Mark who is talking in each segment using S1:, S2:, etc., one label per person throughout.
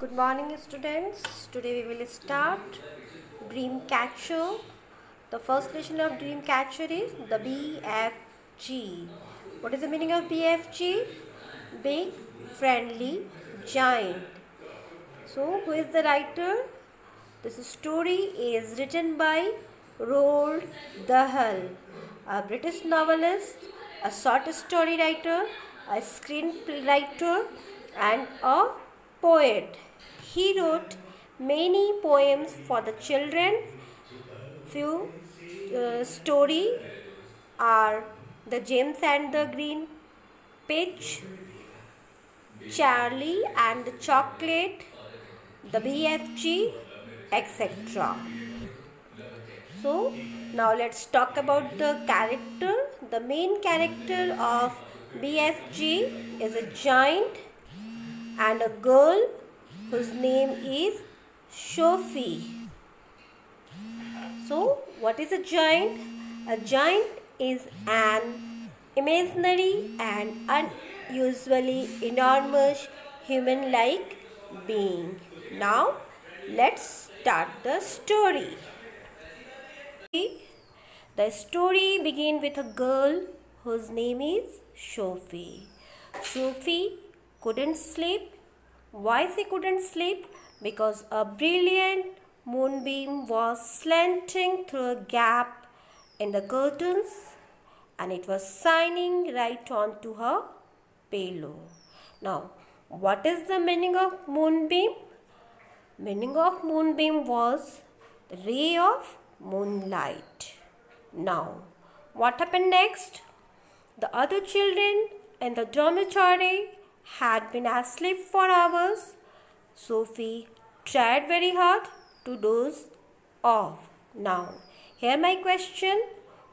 S1: Good morning, students. Today we will start Dream Catcher. The first lesson of Dream Catcher is the BFG. What is the meaning of BFG? Big, friendly, giant. So, who is the writer? This story is written by Roald Dahl, a British novelist, a short story writer, a screenwriter, and a poet. He wrote many poems for the children. Few uh, story are The James and the Green Peach, Charlie and the Chocolate, The BFG, etc. So now let's talk about the character. The main character of BFG is a giant and a girl whose name is Sophie. So, what is a giant? A giant is an imaginary and unusually enormous human like being. Now, let's start the story. The story begins with a girl whose name is Sophie. Sophie couldn't sleep. Why she couldn't sleep? Because a brilliant moonbeam was slanting through a gap in the curtains and it was shining right onto her pillow. Now, what is the meaning of moonbeam? Meaning of moonbeam was ray of moonlight. Now, what happened next? The other children in the dormitory had been asleep for hours. Sophie tried very hard to doze off. Now, here my question.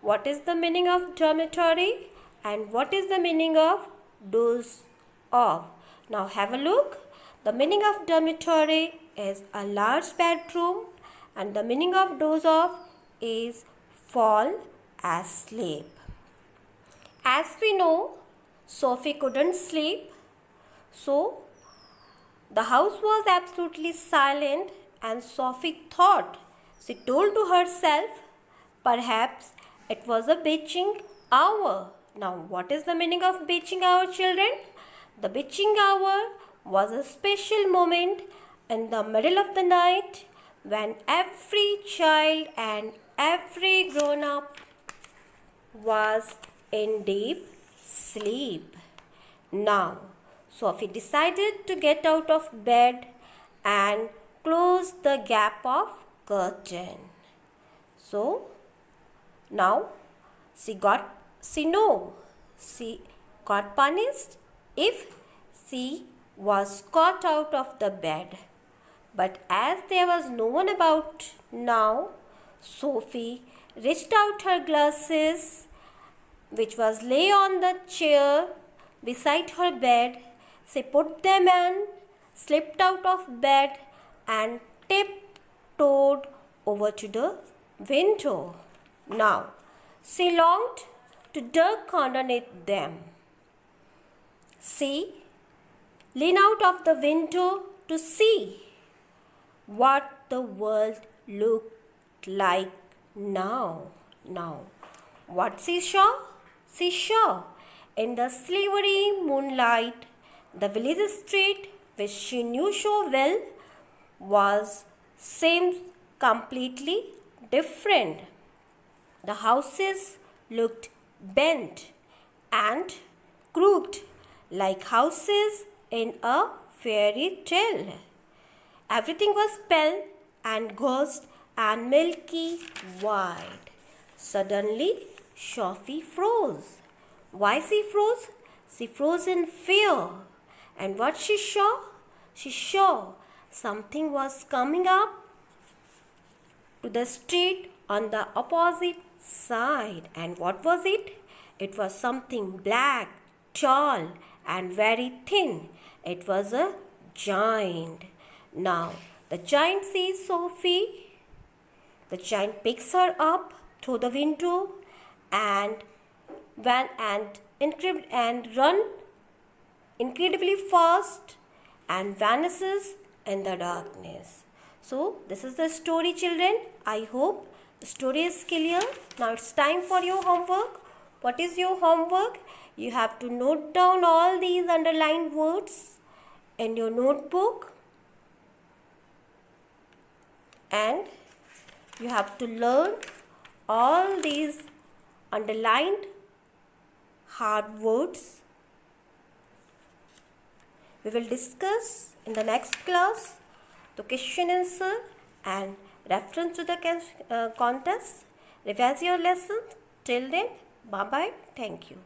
S1: What is the meaning of dormitory and what is the meaning of doze off? Now have a look. The meaning of dormitory is a large bedroom and the meaning of doze off is fall asleep. As we know, Sophie couldn't sleep so, the house was absolutely silent, and Sophie thought, she told to herself, perhaps it was a witching hour. Now, what is the meaning of witching hour, children? The witching hour was a special moment in the middle of the night when every child and every grown up was in deep sleep. Now, Sophie decided to get out of bed and close the gap of curtain. So now she got she know she got punished if she was caught out of the bed. But as there was no one about now, Sophie reached out her glasses, which was lay on the chair beside her bed she put them in, slipped out of bed, and tiptoed over to the window. Now, she longed to duck underneath them. She leaned out of the window to see what the world looked like now. Now, what she saw? She saw in the silvery moonlight the village street, which she knew so well, was seemed completely different. The houses looked bent and crooked like houses in a fairy tale. Everything was pale and ghost and milky white. Suddenly, Sophie froze. Why she froze? She froze in fear. And what she saw? She saw something was coming up to the street on the opposite side. And what was it? It was something black, tall, and very thin. It was a giant. Now, the giant sees Sophie. The giant picks her up through the window and when and and run incredibly fast and vanishes in the darkness. So this is the story children. I hope the story is clear. Now it's time for your homework. What is your homework? You have to note down all these underlined words in your notebook and you have to learn all these underlined hard words. We will discuss in the next class the question answer and reference to the uh, contest. Revise your lesson. Till then, bye bye. Thank you.